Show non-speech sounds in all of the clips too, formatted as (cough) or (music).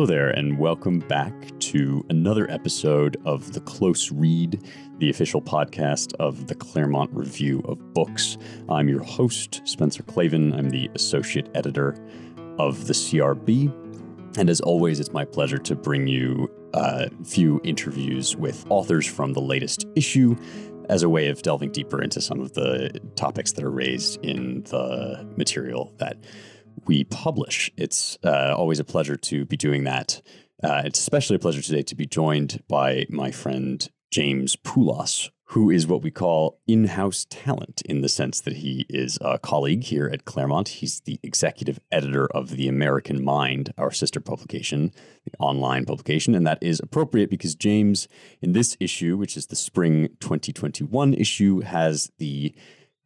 Hello there, and welcome back to another episode of The Close Read, the official podcast of the Claremont Review of Books. I'm your host, Spencer Klavan. I'm the associate editor of the CRB. And as always, it's my pleasure to bring you a few interviews with authors from the latest issue as a way of delving deeper into some of the topics that are raised in the material that we publish. It's uh, always a pleasure to be doing that. Uh, it's especially a pleasure today to be joined by my friend James Poulos, who is what we call in house talent in the sense that he is a colleague here at Claremont. He's the executive editor of The American Mind, our sister publication, the online publication. And that is appropriate because James, in this issue, which is the spring 2021 issue, has the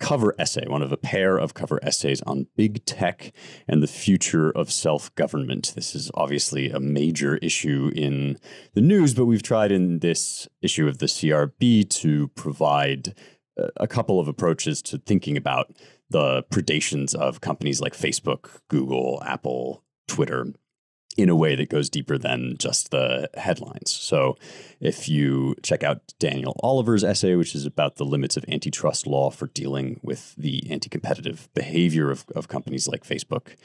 cover essay, one of a pair of cover essays on big tech and the future of self government. This is obviously a major issue in the news, but we've tried in this issue of the CRB to provide uh, a couple of approaches to thinking about the predations of companies like Facebook, Google, Apple, Twitter, in a way that goes deeper than just the headlines. So, if you check out Daniel Oliver's essay, which is about the limits of antitrust law for dealing with the anti competitive behavior of, of companies like Facebook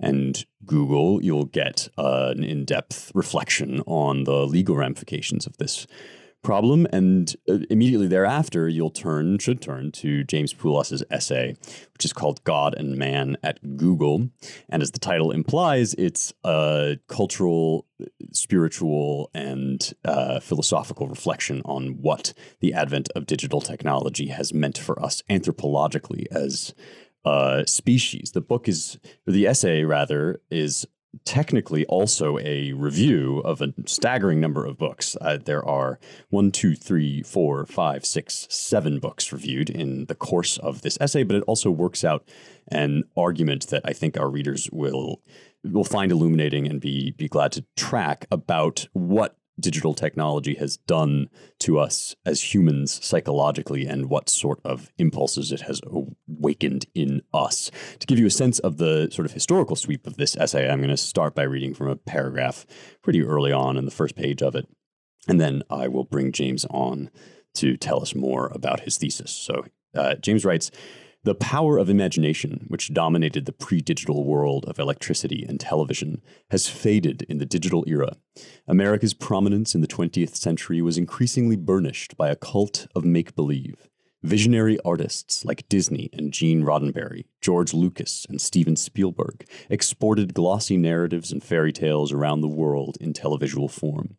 and Google, you'll get uh, an in depth reflection on the legal ramifications of this problem. And uh, immediately thereafter, you'll turn, should turn to James Poulos's essay, which is called God and Man at Google. And as the title implies, it's a cultural, spiritual, and uh, philosophical reflection on what the advent of digital technology has meant for us anthropologically as a species. The book is, the essay rather, is technically also a review of a staggering number of books. Uh, there are one, two, three, four, five, six, seven books reviewed in the course of this essay, but it also works out an argument that I think our readers will will find illuminating and be be glad to track about what digital technology has done to us as humans psychologically and what sort of impulses it has awakened in us. To give you a sense of the sort of historical sweep of this essay, I'm going to start by reading from a paragraph pretty early on in the first page of it. And then I will bring James on to tell us more about his thesis. So uh, James writes, the power of imagination, which dominated the pre digital world of electricity and television, has faded in the digital era. America's prominence in the 20th century was increasingly burnished by a cult of make believe. Visionary artists like Disney and Gene Roddenberry, George Lucas and Steven Spielberg exported glossy narratives and fairy tales around the world in televisual form.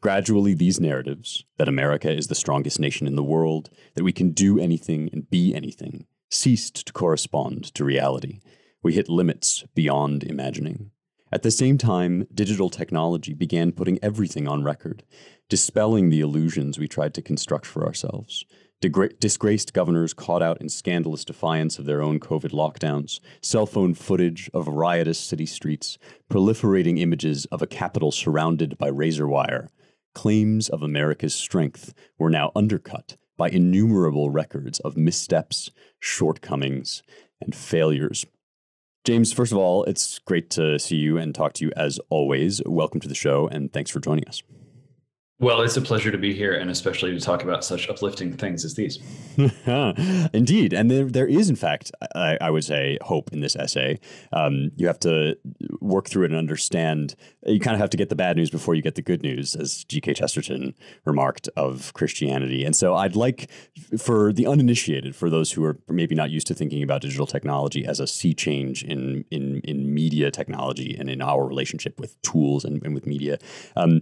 Gradually, these narratives that America is the strongest nation in the world, that we can do anything and be anything, ceased to correspond to reality. We hit limits beyond imagining. At the same time, digital technology began putting everything on record, dispelling the illusions we tried to construct for ourselves. Degra- disgraced governors caught out in scandalous defiance of their own COVID lockdowns, cell phone footage of riotous city streets, proliferating images of a capital surrounded by razor wire. Claims of America's strength were now undercut by innumerable records of missteps, shortcomings, and failures. James, first of all, it's great to see you and talk to you as always. Welcome to the show, and thanks for joining us. Well, it's a pleasure to be here, and especially to talk about such uplifting things as these. (laughs) Indeed, and there, there is, in fact, I, I would say, hope in this essay. Um, you have to work through it and understand. You kind of have to get the bad news before you get the good news, as G.K. Chesterton remarked of Christianity. And so, I'd like for the uninitiated, for those who are maybe not used to thinking about digital technology as a sea change in in in media technology and in our relationship with tools and, and with media. Um,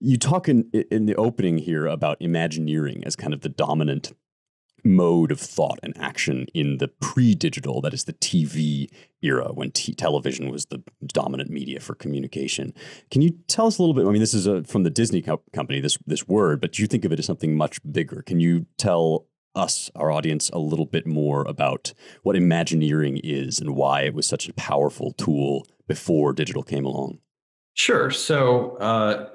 you talk in in the opening here about Imagineering as kind of the dominant mode of thought and action in the pre-digital that is the tv era when t- television was the dominant media for communication. Can you tell us a little bit i mean this is a, from the disney co- company this this word but you think of it as something much bigger. Can you tell us our audience a little bit more about what imagineering is and why it was such a powerful tool before digital came along? Sure. So, uh,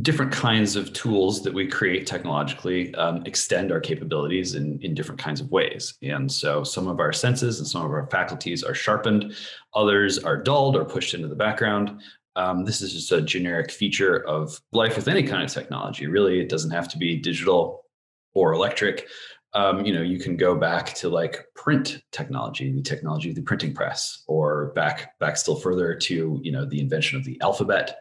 different kinds of tools that we create technologically um, extend our capabilities in, in different kinds of ways. And so, some of our senses and some of our faculties are sharpened, others are dulled or pushed into the background. Um, this is just a generic feature of life with any kind of technology. Really, it doesn't have to be digital or electric. Um, you know, you can go back to like print technology, the technology of the printing press, or back back still further to you know the invention of the alphabet,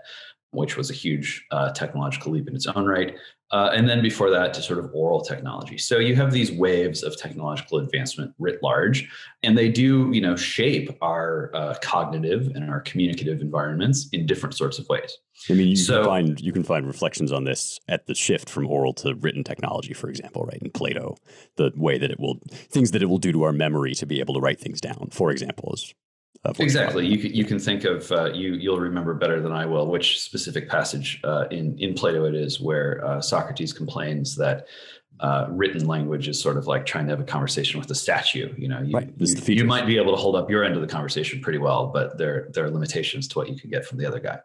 which was a huge uh, technological leap in its own right. Uh, and then before that to sort of oral technology. So you have these waves of technological advancement writ large, and they do, you know, shape our uh, cognitive and our communicative environments in different sorts of ways. I mean, you so, can find you can find reflections on this at the shift from oral to written technology, for example, right? In Plato, the way that it will things that it will do to our memory to be able to write things down, for example, is exactly. You can, you can think of uh, you you'll remember better than I will which specific passage uh, in in Plato it is where uh, Socrates complains that uh, written language is sort of like trying to have a conversation with a statue. You know, you, right. you, you, might be able to hold up your end of the conversation pretty well, but there there are limitations to what you can get from the other guy.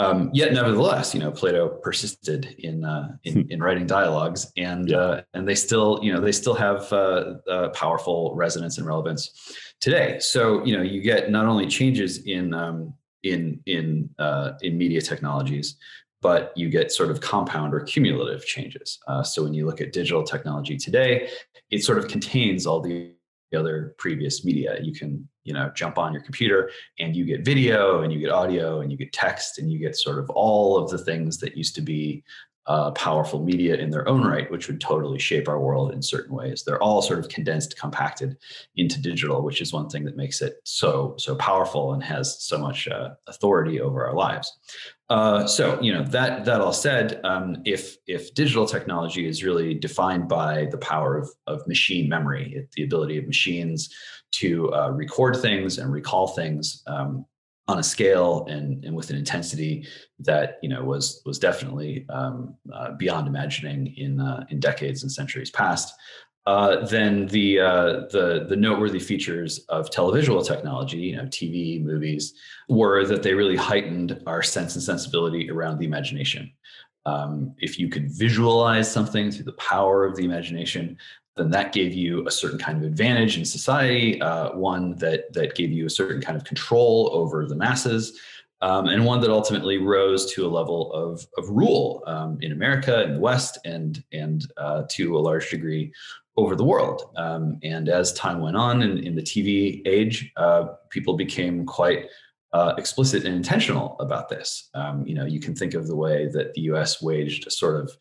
Um, yet, nevertheless, you know, Plato persisted in uh, in, hmm. in, writing dialogues, and yeah. uh, and they still, you know, they still have uh, uh, powerful resonance and relevance today. So, you know, you get not only changes in um, in in uh, in media technologies, but you get sort of compound or cumulative changes. Uh, so, when you look at digital technology today, it sort of contains all the other previous media. You can you know jump on your computer and you get video and you get audio and you get text and you get sort of all of the things that used to be uh, powerful media in their own right, which would totally shape our world in certain ways. They're all sort of condensed, compacted into digital, which is one thing that makes it so so powerful and has so much uh, authority over our lives. Uh, so you know that that all said, um, if if digital technology is really defined by the power of of machine memory, the ability of machines to uh, record things and recall things um, on a scale and, and with an intensity that you know was was definitely um, uh, beyond imagining in uh, in decades and centuries past. Uh, then the uh, the the noteworthy features of televisual technology, you know, TV, movies, were that they really heightened our sense and sensibility around the imagination. Um, if you could visualize something through the power of the imagination, then that gave you a certain kind of advantage in society, uh, one that that gave you a certain kind of control over the masses, um, and one that ultimately rose to a level of of rule um, in America, in the West, and and uh, to a large degree over the world. Um, and as time went on in, in the TV age, uh, people became quite uh, explicit and intentional about this. Um, you know, you can think of the way that the U.S. waged a sort of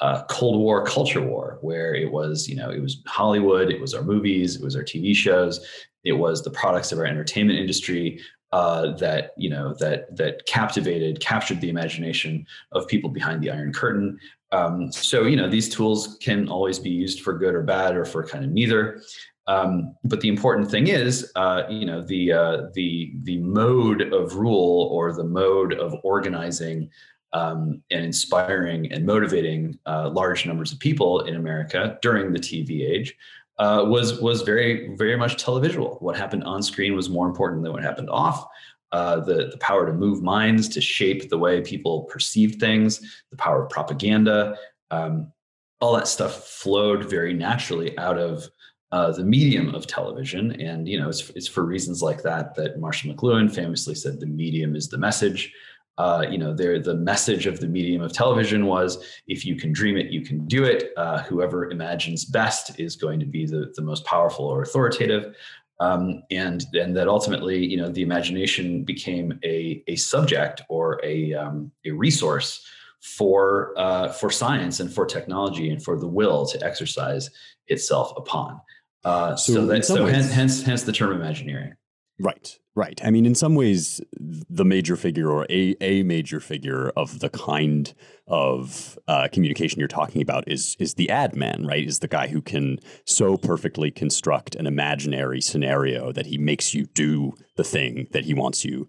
uh, Cold War culture war, where it was, you know, it was Hollywood, it was our movies, it was our TV shows, it was the products of our entertainment industry uh, that you know that that captivated, captured the imagination of people behind the Iron Curtain. Um, so you know these tools can always be used for good or bad, or for kind of neither. Um, but the important thing is, uh, you know, the uh, the the mode of rule or the mode of organizing um, and inspiring and motivating uh, large numbers of people in America during the TV age uh, was was very very much televisual. What happened on screen was more important than what happened off. Uh, the the power to move minds, to shape the way people perceived things, the power of propaganda, um, all that stuff flowed very naturally out of uh, the medium of television. And you know, it's it's for reasons like that that Marshall McLuhan famously said, "The medium is the message." Uh, you know, there the message of the medium of television was if you can dream it, you can do it. Uh, whoever imagines best is going to be the, the most powerful or authoritative. Um, and and that ultimately, you know, the imagination became a, a subject or a, um, a resource for uh, for science and for technology and for the will to exercise itself upon. Uh, so, so that so hence, hence hence the term imagineering. Right, right. I mean, in some ways, the major figure or a, a major figure of the kind of uh, communication you're talking about is is the ad man, right? Is the guy who can so perfectly construct an imaginary scenario that he makes you do the thing that he wants you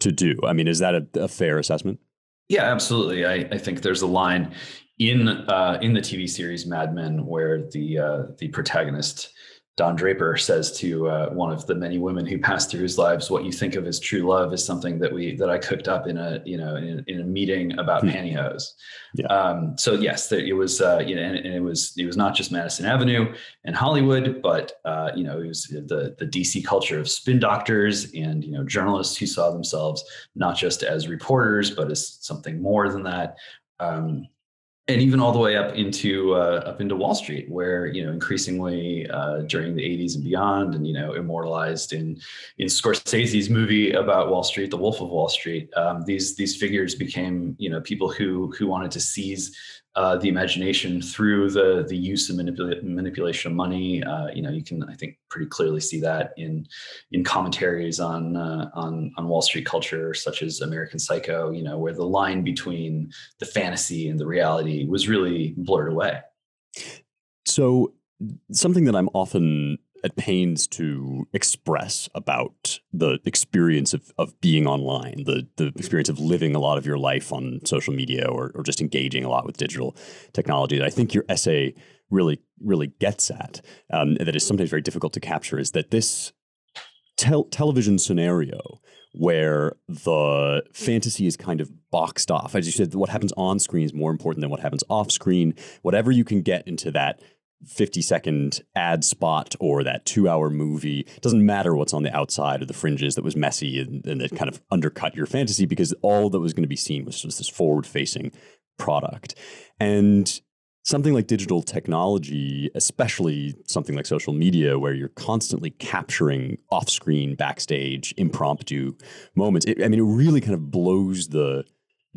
to do. I mean, is that a, a fair assessment? Yeah, absolutely. I, I think there's a line in uh, in the TV series Mad Men where the uh, the protagonist Don Draper says to uh, one of the many women who passed through his lives, "What you think of as true love is something that we that I cooked up in a you know in, in a meeting about hmm. pantyhose." Yeah. Um, so yes, there, it was uh, you know, and, and, it was it was not just Madison Avenue and Hollywood, but uh, you know, it was the the DC culture of spin doctors and you know journalists who saw themselves not just as reporters but as something more than that. Um, and even all the way up into uh, up into Wall Street, where you know increasingly uh, during the '80s and beyond, and you know immortalized in in Scorsese's movie about Wall Street, The Wolf of Wall Street. Um, these these figures became you know people who who wanted to seize uh, the imagination through the the use of manipula- manipulation of money. Uh, you know, you can I think pretty clearly see that in in commentaries on uh, on on Wall Street culture, such as American Psycho. You know, where the line between the fantasy and the reality was really blurred away. So something that I'm often at pains to express about the experience of, of being online, the, the experience of living a lot of your life on social media or, or just engaging a lot with digital technology. that I think your essay really, really gets at, um, that is sometimes very difficult to capture, is that this tel- television scenario where the fantasy is kind of boxed off. As you said, what happens on screen is more important than what happens off screen. Whatever you can get into that 50 second ad spot or that two hour movie. It doesn't matter what's on the outside or the fringes that was messy and, and that kind of undercut your fantasy because all that was going to be seen was just this forward facing product. And something like digital technology, especially something like social media, where you're constantly capturing off screen, backstage, impromptu moments, it, I mean, it really kind of blows the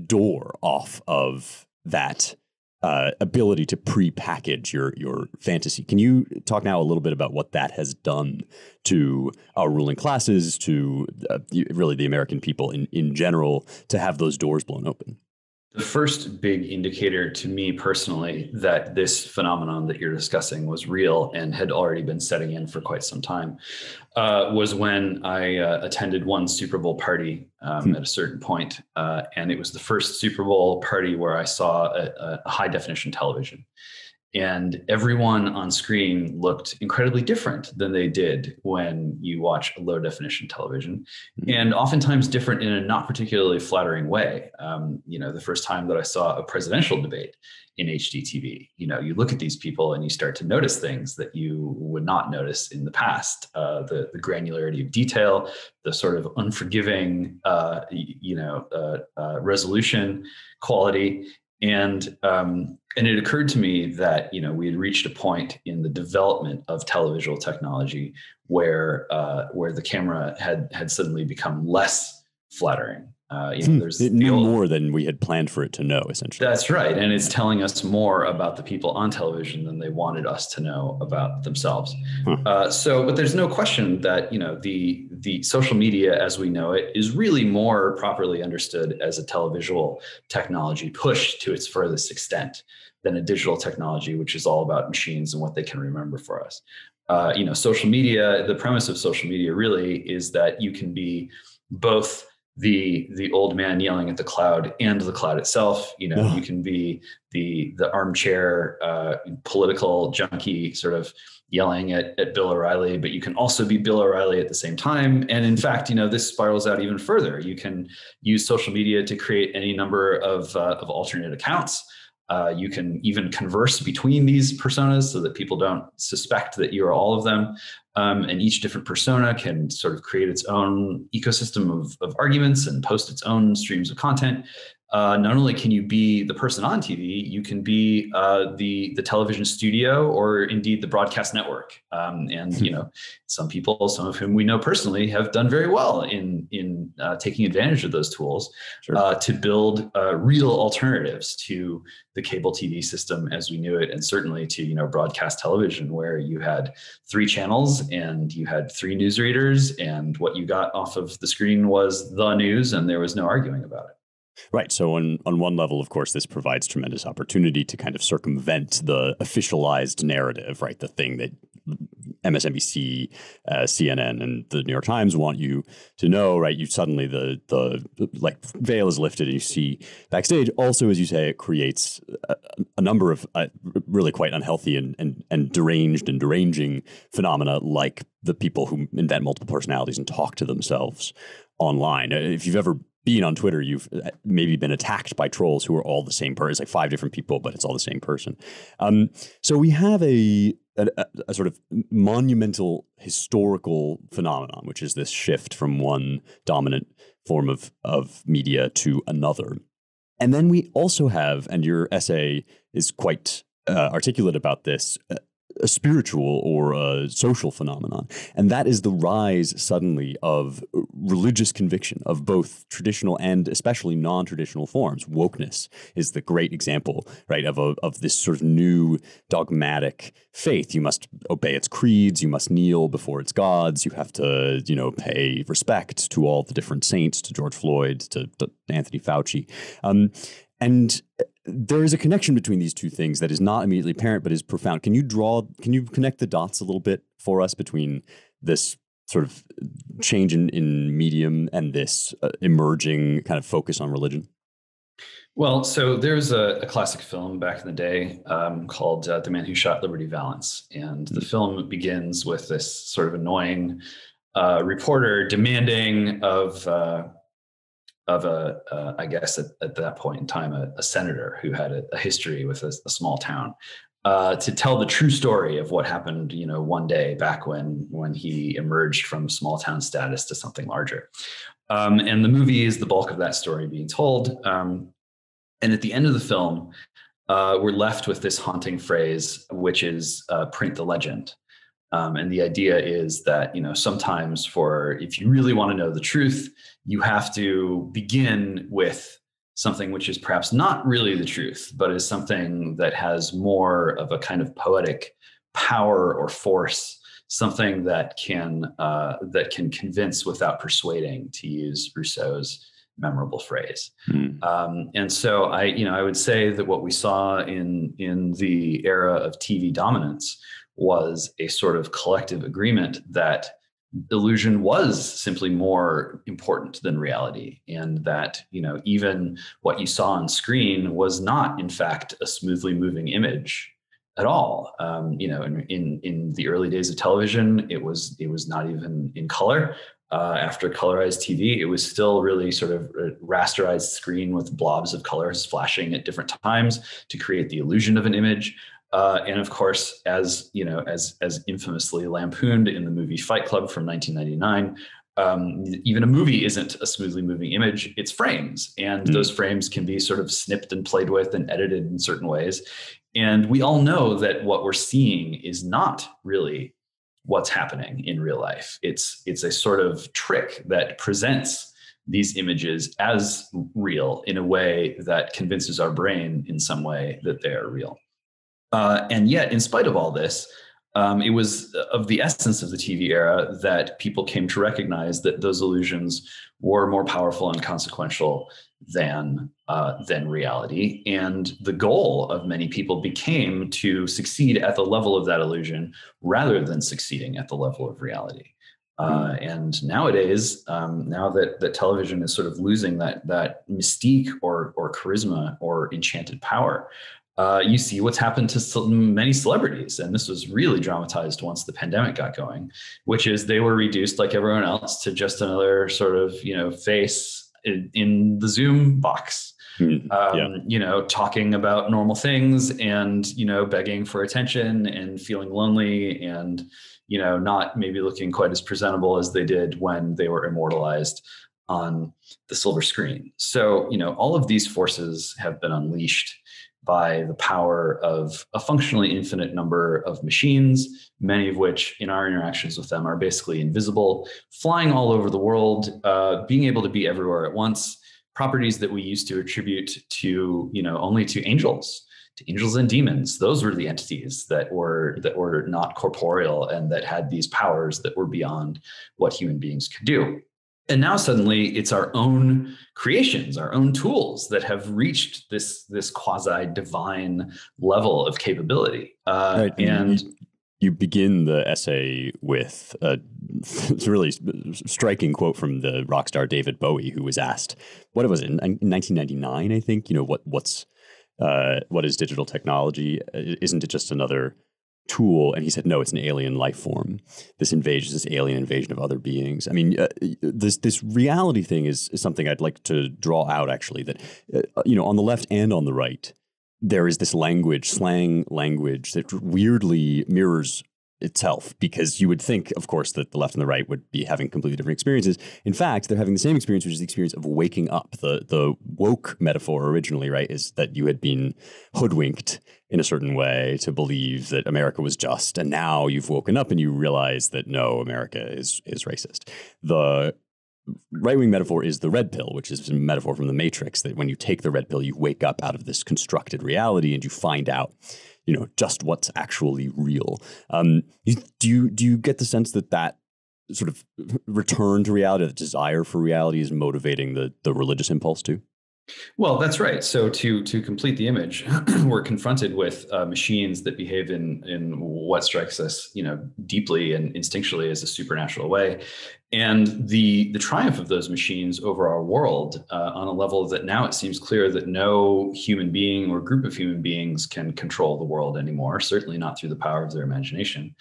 door off of that uh, ability to pre-package your your fantasy. Can you talk now a little bit about what that has done to our ruling classes, to uh, really the American people in in general, to have those doors blown open? The first big indicator to me personally that this phenomenon that you're discussing was real and had already been setting in for quite some time uh, was when I uh, attended one Super Bowl party um, hmm. at a certain point, uh, and it was the first Super Bowl party where I saw a, a high definition television and everyone on screen looked incredibly different than they did when you watch a low definition television. Mm-hmm. and oftentimes different in a not particularly flattering way. Um, you know the first time that i saw a presidential debate in hdtv you know you look at these people and you start to notice things that you would not notice in the past. Uh, the, the granularity of detail the sort of unforgiving uh, you know uh, uh resolution quality and um, and it occurred to me that you know we had reached a point in the development of televisual technology where uh, where the camera had had suddenly become less flattering uh, you know, hmm. there's it knew old, more than we had planned for it to know, essentially. That's right, and it's telling us more about the people on television than they wanted us to know about themselves. Huh. Uh, so, but there's no question that you know the the social media as we know it is really more properly understood as a televisual technology pushed to its furthest extent than a digital technology, which is all about machines and what they can remember for us. Uh, you know, social media. The premise of social media really is that you can be both the the old man yelling at the cloud and the cloud itself you know you can be the the armchair uh, political junkie sort of yelling at, at bill o'reilly but you can also be bill o'reilly at the same time. And in fact you know this spirals out even further. You can use social media to create any number of uh, of alternate accounts uh, you can even converse between these personas so that people don't suspect that you are all of them. Um, and each different persona can sort of create its own ecosystem of, of arguments and post its own streams of content uh, not only can you be the person on TV, you can be uh, the the television studio or indeed the broadcast network. Um, and you know, some people, some of whom we know personally, have done very well in in uh, taking advantage of those tools sure. Uh, to build uh, real alternatives to the cable TV system as we knew it, and certainly to you know broadcast television, where you had three channels and you had three newsreaders, and what you got off of the screen was the news, and there was no arguing about it. Right. So on on one level, of course, this provides tremendous opportunity to kind of circumvent the officialized narrative, right? The thing that MSNBC, uh, CNN, and the New York Times want you to know, right? You suddenly the the like veil is lifted, and you see backstage. Also, as you say, it creates a, a number of uh, really quite unhealthy and, and and deranged and deranging phenomena like the people who invent multiple personalities and talk to themselves online. Uh, if you've ever been on Twitter, you've uh, maybe been attacked by trolls who are all the same person. It's like five different people, but it's all the same person. Um, so we have a, a, a, sort of monumental historical phenomenon, which is this shift from one dominant form of, of media to another. And then we also have, and your essay is quite uh, articulate about this, uh, a spiritual or a social phenomenon. And that is the rise suddenly of religious conviction of both traditional and especially non traditional forms. Wokeness is the great example, right, of, a, of this sort of new dogmatic faith. You must obey its creeds, you must kneel before its gods, you have to, you know, pay respect to all the different saints, to George Floyd, to, to Anthony Fauci. Um, and there is a connection between these two things that is not immediately apparent but is profound. Can you draw, can you connect the dots a little bit for us between this sort of change in, in medium and this uh, emerging kind of focus on religion? Well, so there's a, a classic film back in the day um, called uh, The Man Who Shot Liberty Valance. And the hmm. film begins with this sort of annoying uh, reporter demanding of uh, of a, uh, I guess at, at, that point in time, a, a senator who had a, a history with a, a small town, uh, to tell the true story of what happened, you know, one day back when when he emerged from small town status to something larger. Um, and the movie is the bulk of that story being told. Um, and at the end of the film, uh, we're left with this haunting phrase, which is uh, "print the legend." Um, and the idea is that you know sometimes for if you really want to know the truth, you have to begin with something which is perhaps not really the truth, but is something that has more of a kind of poetic power or force, something that can uh, that can convince without persuading, to use Rousseau's memorable phrase. Mm. Um, and so I, you know, I would say that what we saw in in the era of TV dominance was a sort of collective agreement that illusion was simply more important than reality and that you know even what you saw on screen was not in fact a smoothly moving image at all. Um, you know in, in in the early days of television it was it was not even in color. Uh, after colorized tv it was still really sort of a rasterized screen with blobs of colors flashing at different times to create the illusion of an image uh, and of course, as you know, as as infamously lampooned in the movie Fight Club from 1999, um, even a movie isn't a smoothly moving image; it's frames, and mm. those frames can be sort of snipped and played with and edited in certain ways. And we all know that what we're seeing is not really what's happening in real life. It's it's a sort of trick that presents these images as real in a way that convinces our brain in some way that they are real. Uh, and yet, in spite of all this, um, it was of the essence of the TV era that people came to recognize that those illusions were more powerful and consequential than uh, than reality. And the goal of many people became to succeed at the level of that illusion rather than succeeding at the level of reality. Uh, hmm. and nowadays, um, now that that television is sort of losing that that mystique or or charisma or enchanted power, uh, you see what's happened to many celebrities. And this was really dramatized once the pandemic got going, which is they were reduced like everyone else to just another sort of, you know, face in, in the Zoom box. Hmm, um, yeah. you know, talking about normal things and, you know, begging for attention and feeling lonely and, you know, not maybe looking quite as presentable as they did when they were immortalized on the silver screen. So, you know, all of these forces have been unleashed by the power of a functionally infinite number of machines, many of which in our interactions with them are basically invisible, flying all over the world, uh, being able to be everywhere at once, properties that we used to attribute to, you know, only to angels. To angels and demons, those were the entities that were that were not corporeal and that had these powers that were beyond what human beings could do and now suddenly it's our own creations our own tools that have reached this this quasi divine level of capability uh, right. and you, you begin the essay with a it's (laughs) a really striking quote from the rock star David Bowie, who was asked, "What it was it in 1999? I think you know what what's uh, what is digital technology? Isn't it just another tool and he said no it's an alien life form. This invasion this alien invasion of other beings. I mean uh, this this reality thing is, is something i'd like to draw out actually that uh, you know on the left and on the right there is this language slang language that weirdly mirrors itself because you would think of course that the left and the right would be having completely different experiences. In fact they're having the same experience which is the experience of waking up. The the woke metaphor originally right is that you had been hoodwinked in a certain way to believe that America was just and now you've woken up and you realize that no America is is racist. The right wing metaphor is the red pill, which is a metaphor from the Matrix. That when you take the red pill, you wake up out of this constructed reality and you find out you know just what's actually real. Um, do you do you get the sense that that sort of return to reality, the desire for reality, is motivating the the religious impulse too? Well, that's right. So to to complete the image, (clears throat) we're confronted with uh, machines that behave in in what strikes us, you know, deeply and instinctually as a supernatural way, and the the triumph of those machines over our world uh, on a level that now it seems clear that no human being or group of human beings can control the world anymore. Certainly not through the power of their imagination.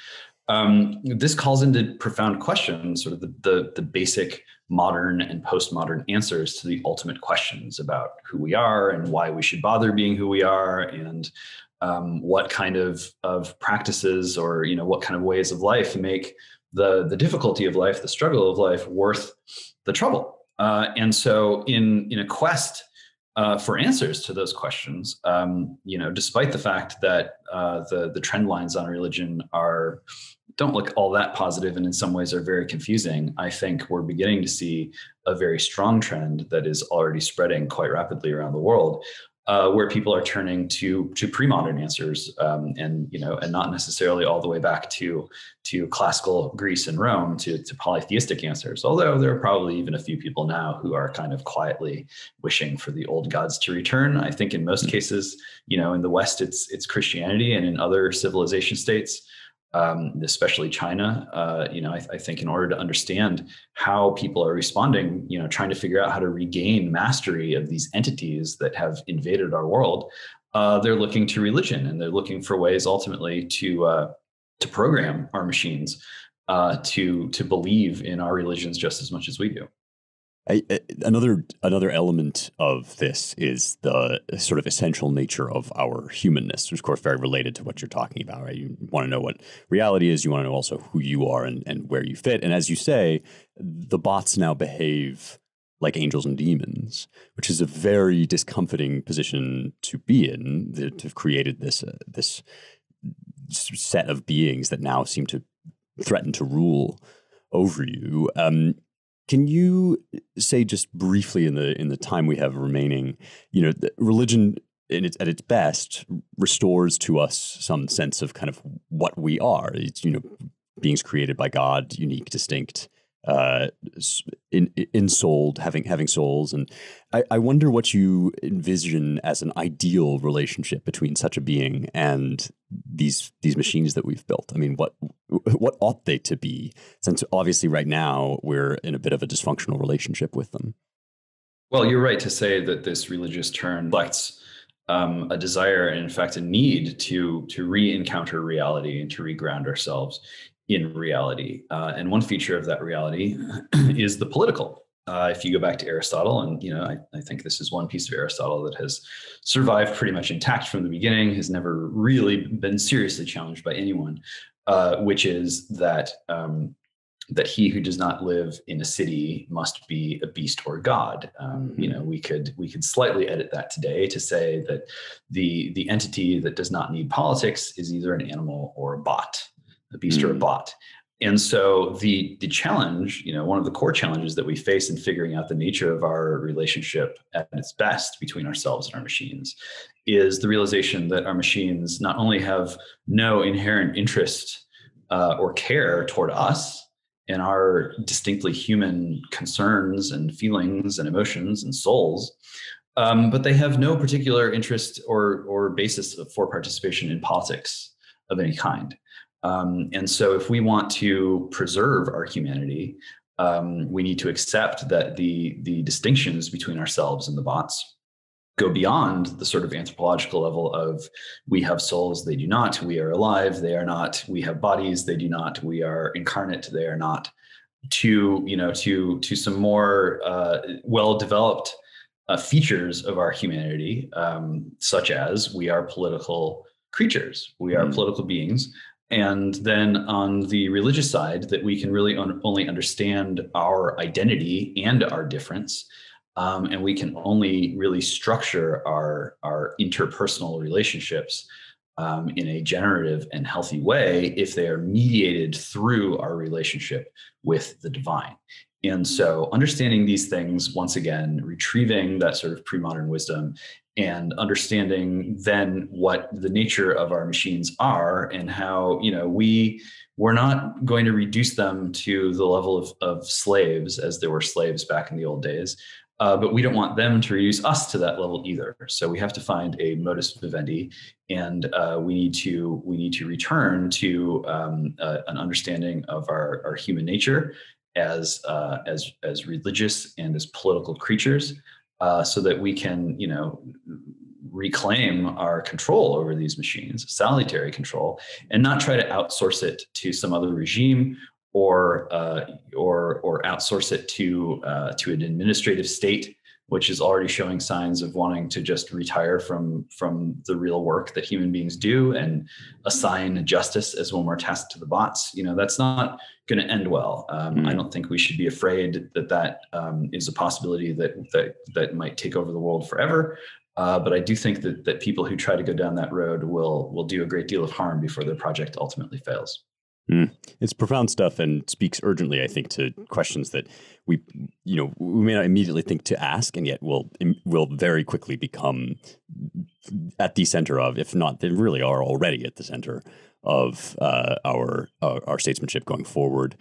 Um, this calls into profound questions, sort of the, the, the basic modern and postmodern answers to the ultimate questions about who we are and why we should bother being who we are and um, what kind of, of practices or you know what kind of ways of life make the, the difficulty of life, the struggle of life worth the trouble. Uh, and so in, in a quest uh, for answers to those questions, um, you know, despite the fact that uh, the the trend lines on religion are don't look all that positive and in some ways are very confusing, I think we're beginning to see a very strong trend that is already spreading quite rapidly around the world. Uh, where people are turning to to pre-modern answers, um, and you know, and not necessarily all the way back to to classical Greece and Rome to to polytheistic answers. Although there are probably even a few people now who are kind of quietly wishing for the old gods to return. I think in most hmm. cases, you know, in the West, it's it's Christianity, and in other civilization states, um, especially China. Uh, you know, I, I, think in order to understand how people are responding, you know, trying to figure out how to regain mastery of these entities that have invaded our world, uh, they're looking to religion and they're looking for ways ultimately to uh, to program our machines uh, to to believe in our religions just as much as we do. I, another another element of this is the sort of essential nature of our humanness, which of course very related to what you're talking about. Right? You want to know what reality is. You want to know also who you are and, and where you fit. And as you say, the bots now behave like angels and demons, which is a very discomforting position to be in. That have created this uh, this set of beings that now seem to threaten to rule over you. Um, can you say just briefly in the in the time we have remaining, you know, religion its, at its best restores to us some sense of kind of what we are. It's you know beings created by God, unique, distinct, uh, in, insouled, having having souls, and I, I, wonder what you envision as an ideal relationship between such a being and these these machines that we've built. I mean, what what ought they to be? Since obviously, right now we're in a bit of a dysfunctional relationship with them. Well, you're right to say that this religious turn reflects um, a desire and, in fact, a need to to re-encounter reality and to reground ourselves in reality. Uh, and one feature of that reality (clears throat) is the political. Uh, if you go back to Aristotle, and you know, I, I, think this is one piece of Aristotle that has survived pretty much intact from the beginning, has never really been seriously challenged by anyone, uh, which is that um, that he who does not live in a city must be a beast or god. Um, you know, we could we could slightly edit that today to say that the the entity that does not need politics is either an animal or a bot a beast mm. or a bot. And so the the challenge, you know, one of the core challenges that we face in figuring out the nature of our relationship at its best between ourselves and our machines is the realization that our machines not only have no inherent interest uh, or care toward us and our distinctly human concerns and feelings and emotions and souls, um, but they have no particular interest or or basis for participation in politics of any kind. Um, and so, if we want to preserve our humanity, um, we need to accept that the the distinctions between ourselves and the bots go beyond the sort of anthropological level of we have souls, they do not, we are alive, they are not, we have bodies, they do not, we are incarnate, they are not, to you know to to some more uh, well developed uh, features of our humanity, um, such as we are political creatures, we are mm. political beings. And then on the religious side, that we can really only understand our identity and our difference. Um, and we can only really structure our, our interpersonal relationships um, in a generative and healthy way if they are mediated through our relationship with the divine. And so, understanding these things, once again, retrieving that sort of pre modern wisdom and understanding then what the nature of our machines are and how, you know, we we're not going to reduce them to the level of, of slaves as there were slaves back in the old days. Uh, but we don't want them to reduce us to that level either. So we have to find a modus vivendi, and uh, we need to we need to return to um, uh, an understanding of our, our human nature as uh, as as religious and as political creatures, uh, so that we can you know reclaim our control over these machines, salutary control, and not try to outsource it to some other regime or uh, or or outsource it to uh, to an administrative state which is already showing signs of wanting to just retire from from the real work that human beings do and assign justice as one more task to the bots you know that's not going to end well um, mm. i don't think we should be afraid that that um, is a possibility that that that might take over the world forever uh, but I do think that that people who try to go down that road will will do a great deal of harm before their project ultimately fails. Mm. It's profound stuff and speaks urgently, I think, to questions that we, you know, we may not immediately think to ask, and yet will will very quickly become at the center of, if not, they really are already at the center of uh, our, our our statesmanship going forward.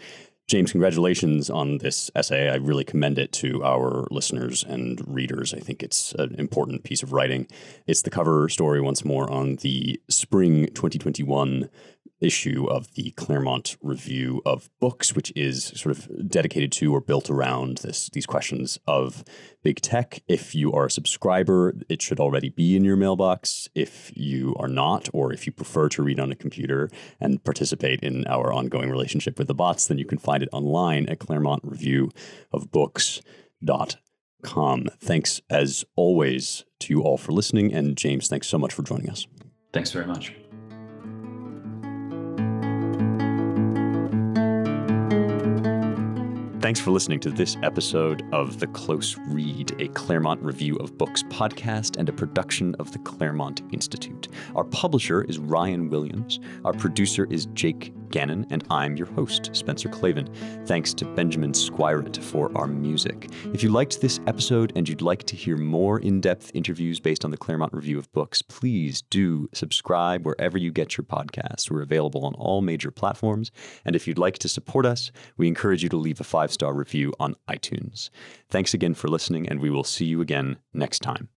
James, congratulations on this essay. I really commend it to our listeners and readers. I think it's an important piece of writing. It's the cover story once more on the spring 2021 issue of the Claremont Review of Books, which is sort of dedicated to or built around this these questions of big tech. If you are a subscriber, it should already be in your mailbox. If you are not, or if you prefer to read on a computer and participate in our ongoing relationship with the bots, then you can find it online at Claremont Review of Books.com. Thanks as always to you all for listening. And James, thanks so much for joining us. Thanks very much. Thanks for listening to this episode of The Close Read, a Claremont Review of Books podcast and a production of the Claremont Institute. Our publisher is Ryan Williams. Our producer is Jake Gannon, and I'm your host, Spencer Klavan. Thanks to Benjamin Squirett for our music. If you liked this episode and you'd like to hear more in depth interviews based on the Claremont Review of Books, please do subscribe wherever you get your podcasts. We're available on all major platforms. And if you'd like to support us, we encourage you to leave a five star review on iTunes. Thanks again for listening, and we will see you again next time.